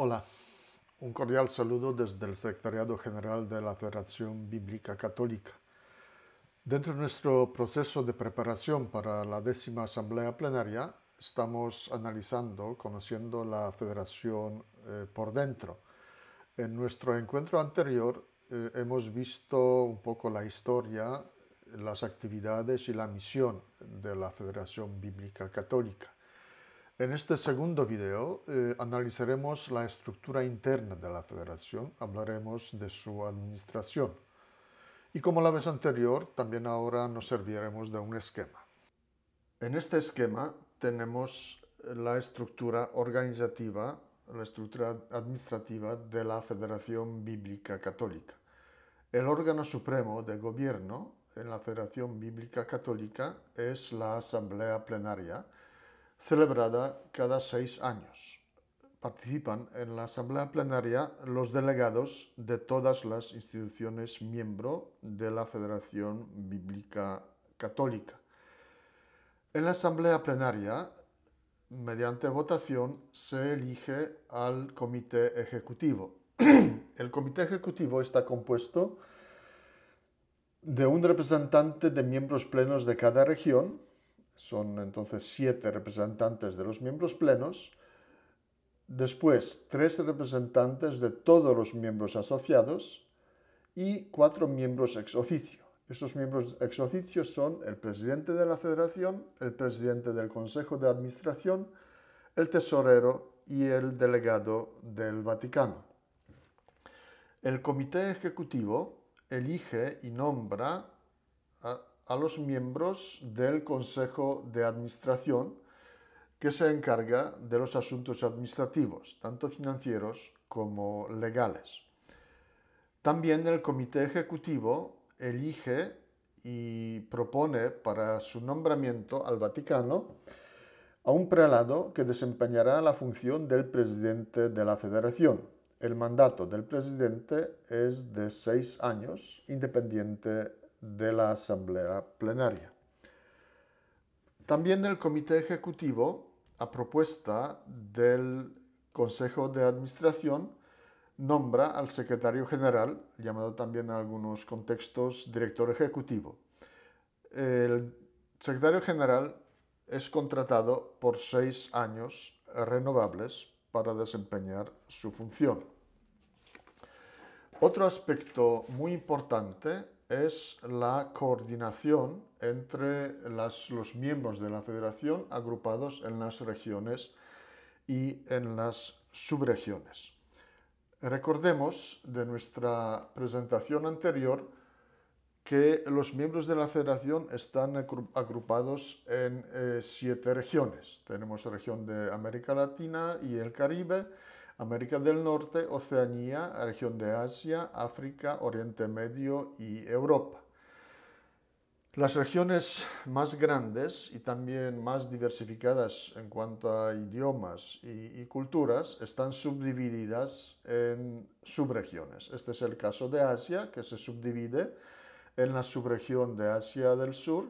Hola, un cordial saludo desde el Secretariado General de la Federación Bíblica Católica. Dentro de nuestro proceso de preparación para la décima Asamblea Plenaria, estamos analizando, conociendo la Federación eh, por dentro. En nuestro encuentro anterior eh, hemos visto un poco la historia, las actividades y la misión de la Federación Bíblica Católica. En este segundo video eh, analizaremos la estructura interna de la federación, hablaremos de su administración. Y como la vez anterior, también ahora nos serviremos de un esquema. En este esquema tenemos la estructura organizativa, la estructura administrativa de la Federación Bíblica Católica. El órgano supremo de gobierno en la Federación Bíblica Católica es la Asamblea Plenaria, celebrada cada seis años. Participan en la Asamblea Plenaria los delegados de todas las instituciones miembro de la Federación Bíblica Católica. En la Asamblea Plenaria, mediante votación, se elige al Comité Ejecutivo. El Comité Ejecutivo está compuesto de un representante de miembros plenos de cada región, son entonces siete representantes de los miembros plenos, después tres representantes de todos los miembros asociados y cuatro miembros ex oficio. Esos miembros ex oficio son el presidente de la federación, el presidente del consejo de administración, el tesorero y el delegado del Vaticano. El comité ejecutivo elige y nombra a a los miembros del Consejo de Administración que se encarga de los asuntos administrativos, tanto financieros como legales. También el Comité Ejecutivo elige y propone para su nombramiento al Vaticano a un prelado que desempeñará la función del presidente de la Federación. El mandato del presidente es de seis años, independiente de la Asamblea Plenaria. También el Comité Ejecutivo, a propuesta del Consejo de Administración, nombra al secretario general, llamado también en algunos contextos director ejecutivo. El secretario general es contratado por seis años renovables para desempeñar su función. Otro aspecto muy importante es la coordinación entre los miembros de la federación agrupados en las regiones y en las subregiones. Recordemos de nuestra presentación anterior que los miembros de la federación están agrupados en eh, siete regiones. Tenemos la región de América Latina y el Caribe, América del Norte, Oceanía, región de Asia, África, Oriente Medio y Europa. Las regiones más grandes y también más diversificadas en cuanto a idiomas y, culturas están subdivididas en subregiones. Este es el caso de Asia, que se subdivide en la subregión de Asia del Sur,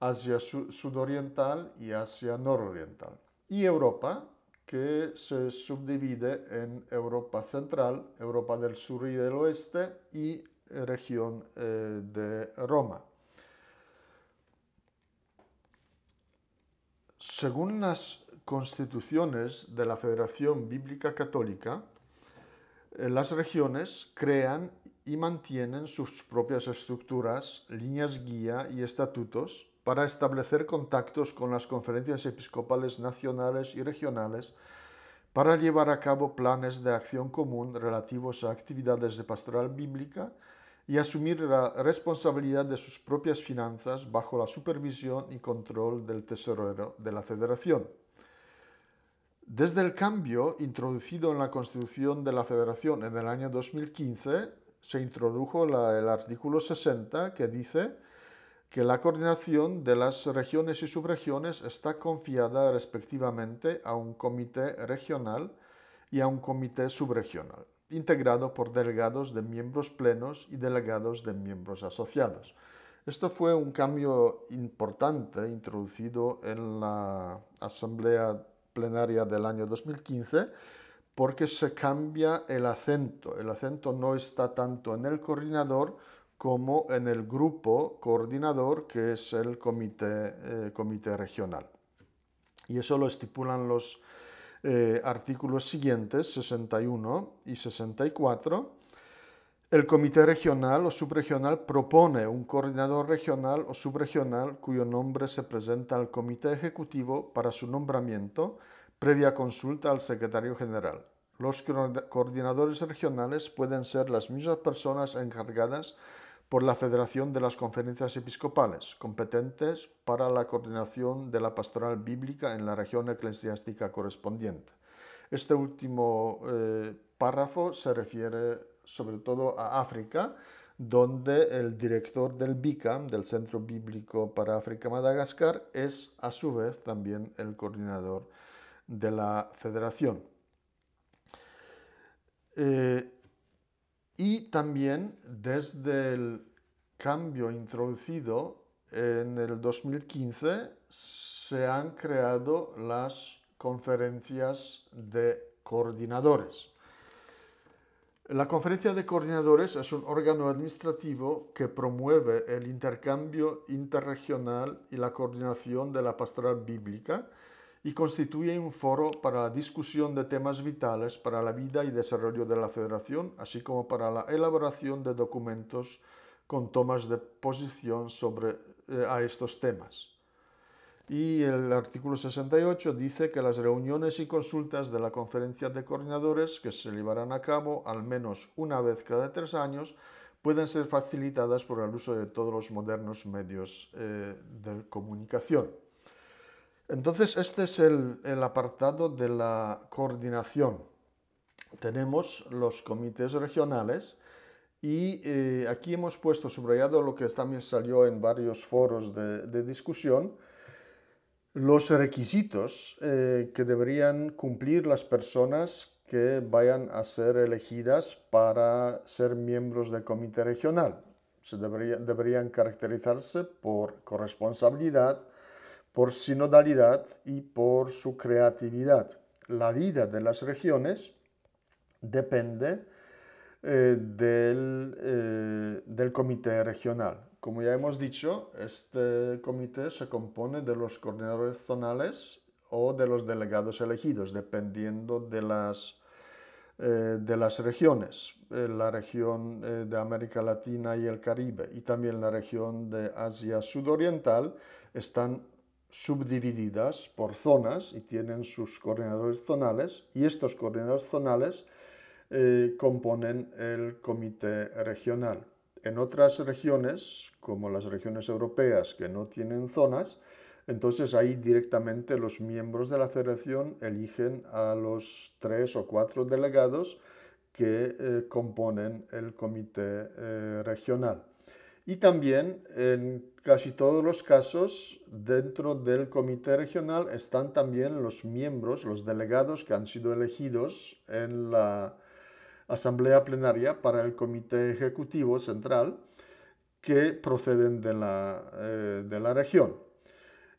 Asia Sudoriental y Asia Nororiental. Y Europa, que se subdivide en Europa Central, Europa del Sur y del Oeste y región eh, de Roma. Según las constituciones de la Federación Bíblica Católica, eh, las regiones crean y mantienen sus propias estructuras, líneas guía y estatutos para establecer contactos con las conferencias episcopales nacionales y regionales para llevar a cabo planes de acción común relativos a actividades de pastoral bíblica y asumir la responsabilidad de sus propias finanzas bajo la supervisión y control del tesorero de la Federación. Desde el cambio introducido en la Constitución de la Federación en el año 2015, se introdujo el artículo 60 que dice que la coordinación de las regiones y subregiones está confiada respectivamente a un comité regional y a un comité subregional, integrado por delegados de miembros plenos y delegados de miembros asociados. Esto fue un cambio importante introducido en la Asamblea Plenaria del año 2015 porque se cambia el acento. El acento no está tanto en el coordinador como en el grupo coordinador que es el comité, eh, comité regional. Y eso lo estipulan los eh, artículos siguientes, 61 y 64. El comité regional o subregional propone un coordinador regional o subregional cuyo nombre se presenta al comité ejecutivo para su nombramiento previa consulta al secretario general. Los coordinadores regionales pueden ser las mismas personas encargadas por la Federación de las Conferencias Episcopales, competentes para la coordinación de la pastoral bíblica en la región eclesiástica correspondiente. Este último eh, párrafo se refiere sobre todo a África, donde el director del BICAM, del Centro Bíblico para África Madagascar, es a su vez también el coordinador de la federación. Eh, y también desde el cambio introducido en el 2015 se han creado las conferencias de coordinadores. La conferencia de coordinadores es un órgano administrativo que promueve el intercambio interregional y la coordinación de la pastoral bíblica y constituye un foro para la discusión de temas vitales para la vida y desarrollo de la federación, así como para la elaboración de documentos con tomas de posición sobre eh, a estos temas. Y el artículo 68 dice que las reuniones y consultas de la conferencia de coordinadores, que se llevarán a cabo al menos una vez cada tres años, pueden ser facilitadas por el uso de todos los modernos medios eh, de comunicación. Entonces, este es el, apartado de la coordinación. Tenemos los comités regionales y eh, aquí hemos puesto subrayado lo que también salió en varios foros de, discusión, los requisitos eh, que deberían cumplir las personas que vayan a ser elegidas para ser miembros del comité regional. Se deberían caracterizarse por corresponsabilidad, por sinodalidad y por su creatividad. La vida de las regiones depende eh, del, eh, del, comité regional. Como ya hemos dicho, este comité se compone de los coordinadores zonales o de los delegados elegidos, dependiendo de las, eh, de las regiones. la región de América Latina y el Caribe y también la región de Asia Sudoriental están subdivididas por zonas y tienen sus coordinadores zonales y estos coordinadores zonales eh, componen el comité regional. En otras regiones, como las regiones europeas que no tienen zonas, entonces ahí directamente los miembros de la federación eligen a los tres o cuatro delegados que eh, componen el comité eh, regional. Y también en casi todos los casos dentro del comité regional están también los miembros, los delegados que han sido elegidos en la asamblea plenaria para el comité ejecutivo central que proceden de la, eh, de la región.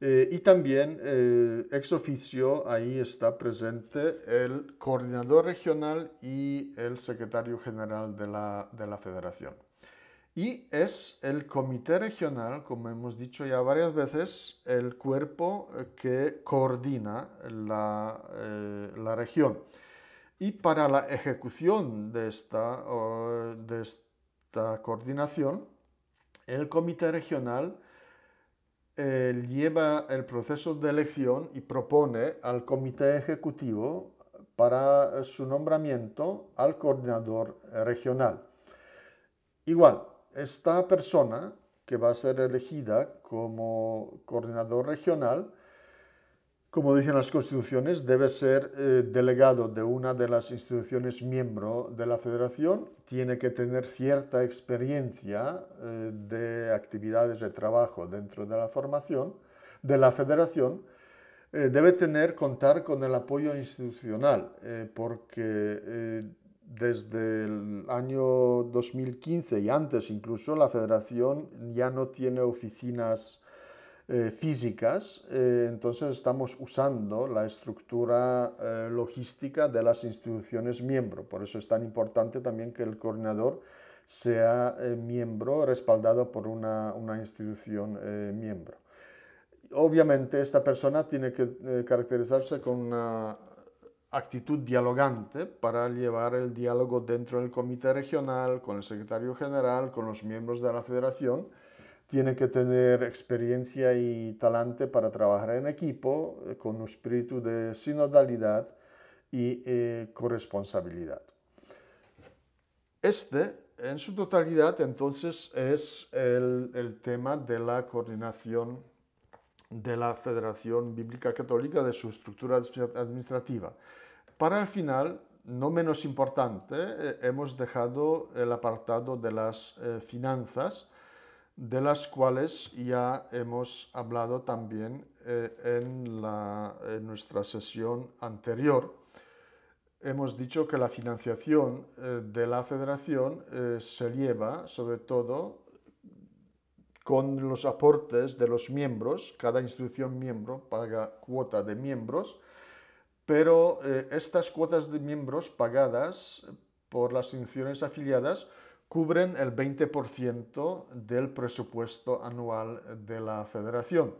Eh, y también eh, ex oficio ahí está presente el coordinador regional y el secretario general de la, de la federación y es el comité regional, como hemos dicho ya varias veces, el cuerpo eh, que coordina la, eh, la región. Y para la ejecución de esta, de esta coordinación, el comité regional eh, lleva el proceso de elección y propone al comité ejecutivo para su nombramiento al coordinador regional. Igual, esta persona que va a ser elegida como coordinador regional, como dicen las constituciones, debe ser eh, delegado de una de las instituciones miembro de la federación, tiene que tener cierta experiencia eh, de actividades de trabajo dentro de la formación, de la federación, eh, debe tener, contar con el apoyo institucional, porque desde el año 2015 y antes incluso, la federación ya no tiene oficinas eh, físicas, eh, entonces estamos usando la estructura eh, logística de las instituciones miembro. Por eso es tan importante también que el coordinador sea miembro respaldado por una, una institución miembro. Obviamente esta persona tiene que caracterizarse con una actitud dialogante para llevar el diálogo dentro del comité regional, con el secretario general, con los miembros de la federación, tiene que tener experiencia y talante para trabajar en equipo eh, con un espíritu de sinodalidad y eh, corresponsabilidad. Este, en su totalidad, entonces, es el, el, tema de la coordinación de la Federación Bíblica Católica, de su estructura administrativa. Para el final, no menos importante, eh, hemos dejado el apartado de las finanzas, de las cuales ya hemos hablado también eh, en, nuestra sesión anterior. Hemos dicho que la financiación eh, de la federación eh, se lleva sobre todo con los aportes de los miembros, cada institución miembro paga cuota de miembros, pero estas cuotas de miembros pagadas por las instituciones afiliadas cubren el 20% del presupuesto anual de la federación.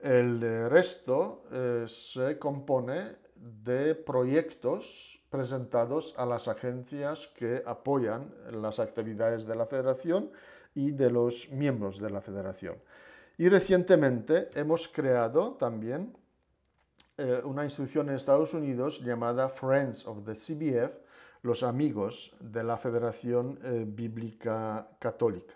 El resto eh, se compone de proyectos presentados a las agencias que apoyan las actividades de la federación y de los miembros de la federación. Y recientemente hemos creado también eh, una institución en Estados Unidos llamada Friends of the CBF, los amigos de la Federación eh, Bíblica Católica.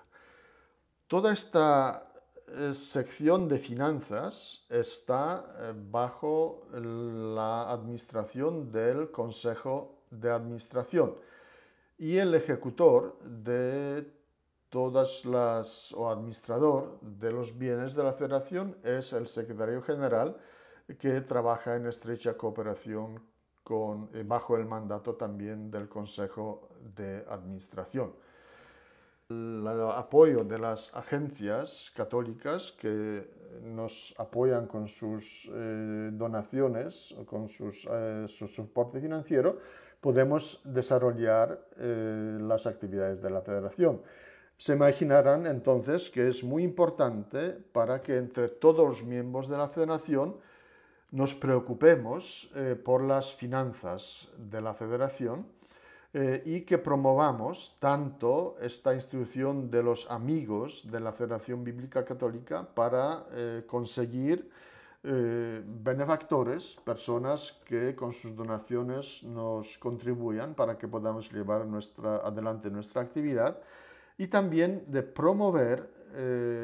Toda esta eh, sección de finanzas está bajo la administración del Consejo de Administración y el ejecutor de todas las o administrador de los bienes de la federación es el secretario general que trabaja en estrecha cooperación eh, bajo el mandato también del Consejo de Administración. El apoyo de las agencias católicas que nos apoyan con sus eh, donaciones, con sus, eh, su soporte financiero, podemos desarrollar las actividades de la federación. Se imaginarán entonces que es muy importante para que entre todos los miembros de la federación nos preocupemos eh, por las finanzas de la federación eh, y que promovamos tanto esta institución de los amigos de la Federación Bíblica Católica para eh, conseguir benefactores, personas que con sus donaciones nos contribuyan para que podamos llevar nuestra, adelante nuestra actividad y también de promover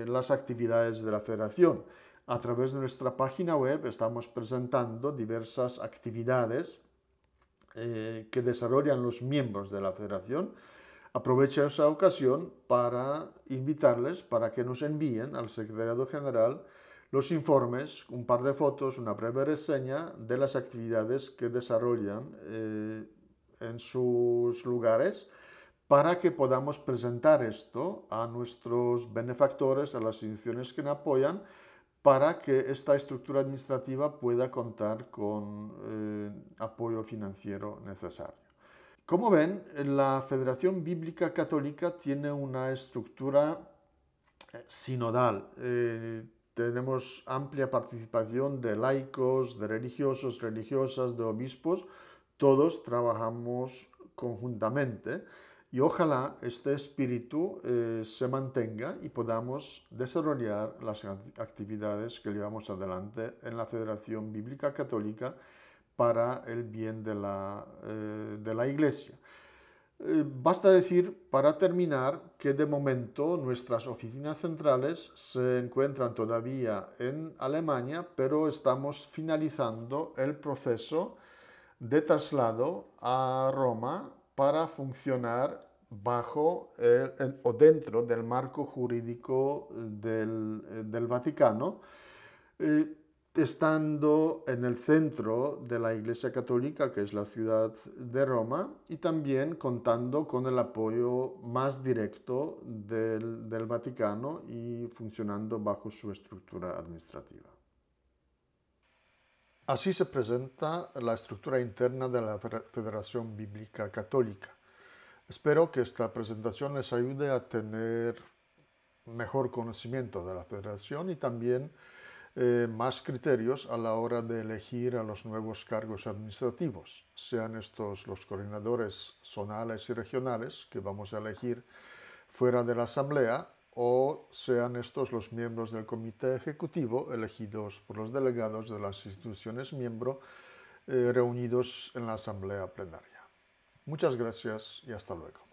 las actividades de la federación a través de nuestra página web estamos presentando diversas actividades eh, que desarrollan los miembros de la federación. Aprovecho esa ocasión para invitarles para que nos envíen al secretariado general los informes, un par de fotos, una breve reseña de las actividades que desarrollan eh, en sus lugares para que podamos presentar esto a nuestros benefactores, a las instituciones que nos apoyan para que esta estructura administrativa pueda contar con eh, apoyo financiero necesario. Como ven, la Federación Bíblica Católica tiene una estructura eh, sinodal. Eh, tenemos amplia participación de laicos, de religiosos, religiosas, de obispos. Todos trabajamos conjuntamente y ojalá este espíritu eh, se mantenga y podamos desarrollar las actividades que llevamos adelante en la Federación Bíblica Católica para el bien de la, eh, de la Iglesia. Eh, basta decir, para terminar, que de momento nuestras oficinas centrales se encuentran todavía en Alemania, pero estamos finalizando el proceso de traslado a Roma para funcionar bajo o dentro del marco jurídico del, Vaticano. estando en el centro de la Iglesia Católica, que es la ciudad de Roma, y también contando con el apoyo más directo del, del Vaticano y funcionando bajo su estructura administrativa. Así se presenta la estructura interna de la Federación Bíblica Católica. Espero que esta presentación les ayude a tener mejor conocimiento de la federación y también eh, más criterios a la hora de elegir a los nuevos cargos administrativos, sean estos los coordinadores zonales y regionales que vamos a elegir fuera de la Asamblea o sean estos los miembros del comité ejecutivo elegidos por los delegados de las instituciones miembro eh, reunidos en la Asamblea Plenaria. Muchas gracias y hasta luego.